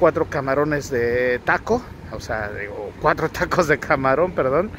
cuatro camarones de taco, o sea, digo, cuatro tacos de camarón, perdón.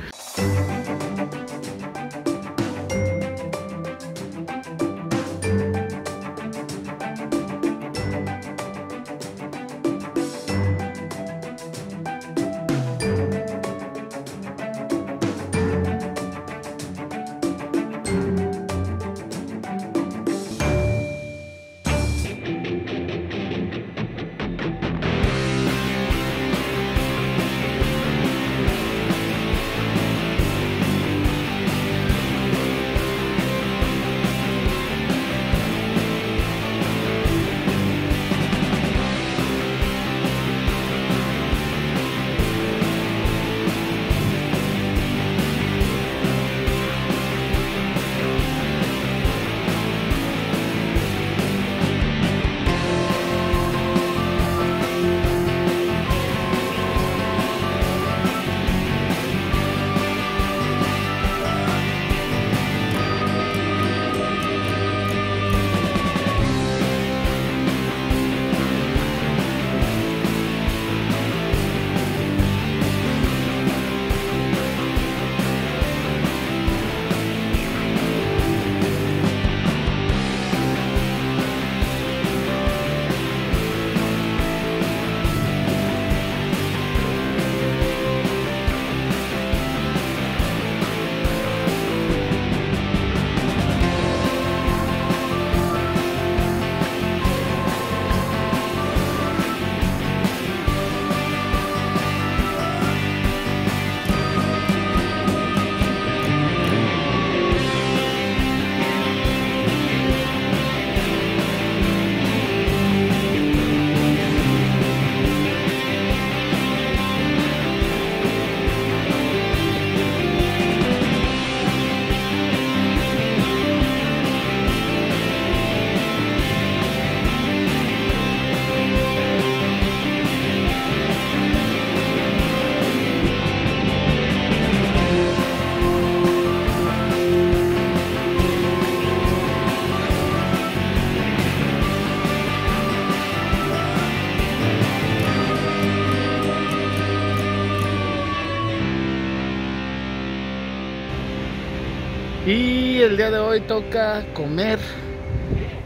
Y el día de hoy toca comer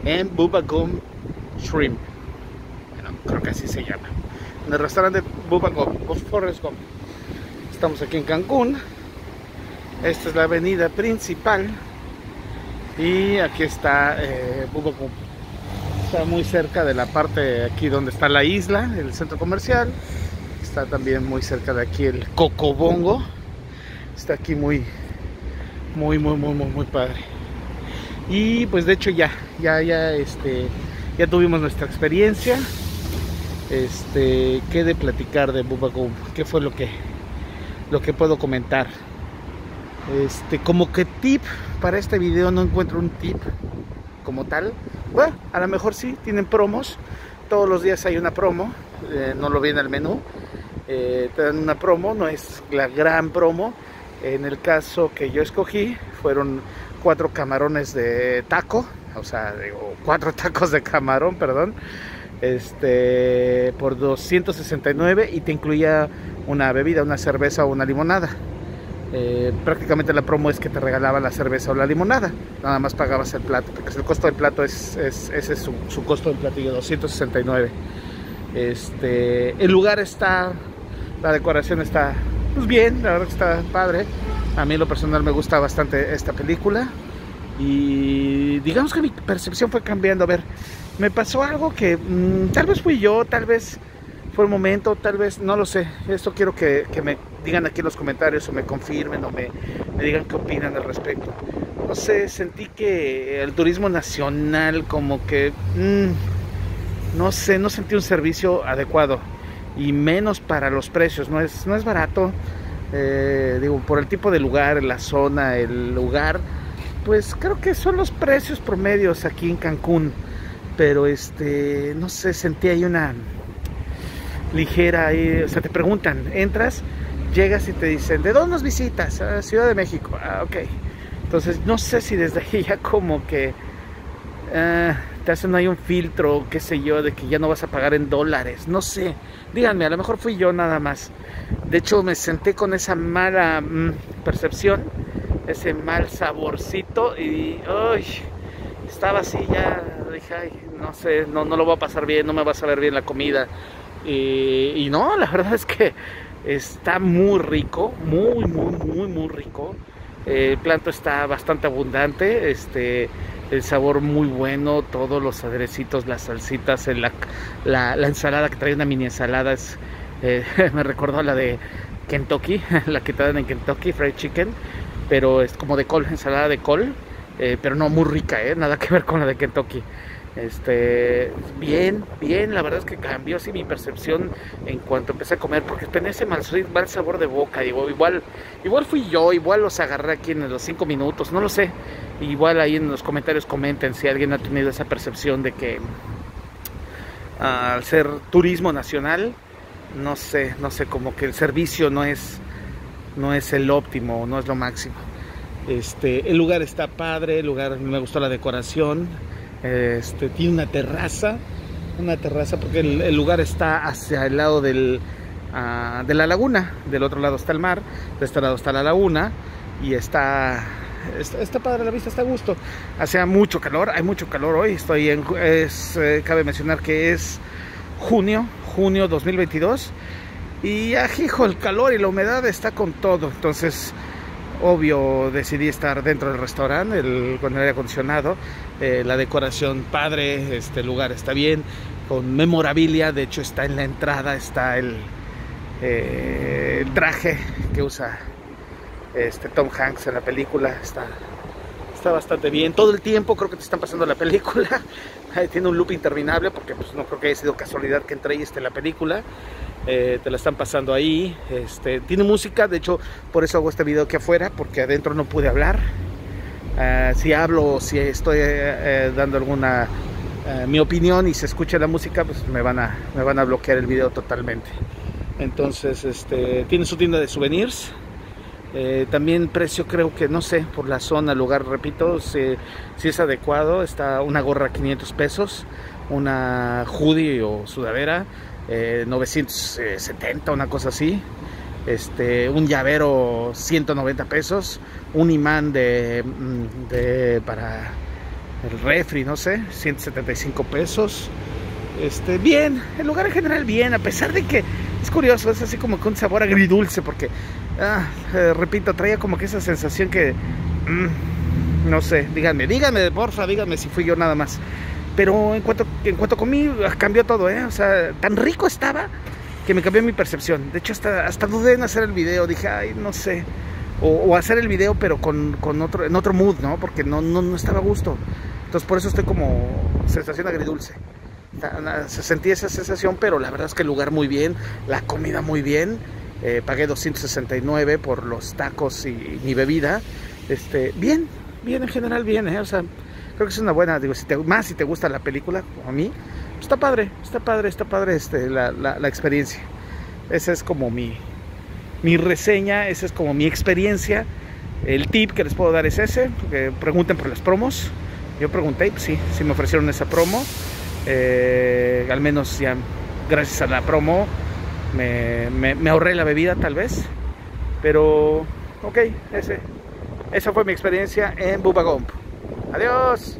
en Bubba Gum Shrimp. Bueno, creo que así se llama. En el restaurante Forrest Gump. Estamos aquí en Cancún. Esta es la avenida principal. Y aquí está eh, Bubba Gum. Está muy cerca de la parte aquí donde está la isla, el centro comercial. Está también muy cerca de aquí el Cocobongo. Está aquí muy, muy, muy, muy, muy, muy padre. Y pues de hecho ya, ya, ya, este, ya tuvimos nuestra experiencia. Este, ¿qué de platicar de Bubagum? ¿Qué fue lo que, lo que puedo comentar? Este, como que tip para este video no encuentro un tip como tal. Bueno, a lo mejor sí, tienen promos. Todos los días hay una promo. Eh, no lo vi en el menú. Eh, te dan una promo, no es la gran promo en el caso que yo escogí fueron cuatro camarones de taco, o sea, cuatro tacos de camarón, perdón, este, por 269 y te incluía una bebida, una cerveza o una limonada. Eh, prácticamente la promo es que te regalaban la cerveza o la limonada, nada más pagabas el plato, porque el costo del plato es, es ese es su, su, costo del platillo, 269. Este, el lugar está, la decoración está pues bien, la verdad que está padre. A mí en lo personal me gusta bastante esta película. Y digamos que mi percepción fue cambiando. A ver, me pasó algo que mmm, tal vez fui yo, tal vez fue el momento, tal vez, no lo sé. Esto quiero que, me digan aquí en los comentarios o me confirmen o me, digan qué opinan al respecto. No sé, sentí que el turismo nacional como que, mmm, no sé, no sentí un servicio adecuado y menos para los precios, no es, no es barato, eh, digo, por el tipo de lugar, la zona, el lugar, pues creo que son los precios promedios aquí en Cancún, pero este, no sé, sentí ahí una ligera, ahí, o sea, te preguntan, entras, llegas y te dicen, ¿de dónde nos visitas? A Ciudad de México, ah, ok, entonces no sé si desde ahí ya como que... Uh, te hacen ahí un filtro, qué sé yo, de que ya no vas a pagar en dólares, no sé. Díganme, a lo mejor fui yo nada más. De hecho, me senté con esa mala mm, percepción, ese mal saborcito y ¡ay! estaba así ya, dije, no sé, no, no lo voy a pasar bien, no me va a saber bien la comida. Y, y no, la verdad es que está muy rico, muy, muy, muy, muy rico. el plato está bastante abundante, este, el sabor muy bueno, todos los aderecitos, las salsitas, la, la, la ensalada que trae una mini ensalada es, eh, me recordó a la de Kentucky, la que dan en Kentucky, fried chicken, pero es como de col, ensalada de col, eh, pero no muy rica, eh, nada que ver con la de Kentucky. Este, bien, bien, la verdad es que cambió así mi percepción en cuanto empecé a comer, porque tenía ese mal, mal sabor de boca, digo, igual, igual fui yo, igual los agarré aquí en los cinco minutos, no lo sé, igual ahí en los comentarios comenten si alguien ha tenido esa percepción de que al ser turismo nacional, no sé, no sé, como que el servicio no es, no es el óptimo, no es lo máximo. Este, el lugar está padre, el lugar me gustó la decoración, este, tiene una terraza, una terraza porque el, lugar está hacia el lado del, uh, de la laguna, del otro lado está el mar, de este lado está la laguna y está, está, padre la vista, está a gusto. Hace mucho calor, hay mucho calor hoy, estoy en, es, eh, cabe mencionar que es junio, junio 2022 y ajijo, el calor y la humedad está con todo, entonces obvio decidí estar dentro del restaurante el, con el aire acondicionado eh, la decoración padre este lugar está bien con memorabilia de hecho está en la entrada está el, eh, el traje que usa este Tom Hanks en la película está está bastante bien todo el tiempo creo que te están pasando la película tiene un loop interminable porque pues, no creo que haya sido casualidad que entre y esté la película eh, te la están pasando ahí. Este, tiene música, de hecho, por eso hago este video aquí afuera, porque adentro no pude hablar. Uh, si hablo, si estoy eh, dando alguna mi opinión y se escucha la música, pues me van a, me van a bloquear el video totalmente. Entonces, este, tiene su tienda de souvenirs. Eh, también precio creo que no sé por la zona lugar repito si, es adecuado está una gorra 500 pesos una hoodie o sudadera 970, eh, una cosa así. Este, un llavero 190 pesos, un imán de, mm, de, para el refri, no sé, 175 pesos. Este, bien, el lugar en general bien, a pesar de que es curioso, es así como con sabor agridulce, porque, ah, eh, repito, traía como que esa sensación que, mm, no sé, díganme, díganme, porfa, díganme si fui yo nada más. Pero en cuanto, en cuanto comí, cambió todo, ¿eh? O sea, tan rico estaba que me cambió mi percepción. De hecho, hasta, hasta dudé en hacer el video. Dije, ay, no sé. O, hacer el video, pero con, con, otro, en otro mood, ¿no? Porque no, no, no estaba a gusto. Entonces, por eso estoy como sensación agridulce. Se sentía esa sensación, pero la verdad es que el lugar muy bien, la comida muy bien. Eh, pagué 269 por los tacos y mi bebida. Este, bien, bien en general, bien, ¿eh? O sea, creo que es una buena, digo, si te, más si te gusta la película, como a mí, está padre, está padre, está padre este, la, la, la experiencia. Esa es como mi, mi reseña, esa es como mi experiencia. El tip que les puedo dar es ese, que pregunten por las promos. Yo pregunté, pues sí, sí me ofrecieron esa promo. Eh, al menos ya gracias a la promo me, me, ahorré la bebida tal vez. Pero, ok, ese, esa fue mi experiencia en Bubagomp. Adiós.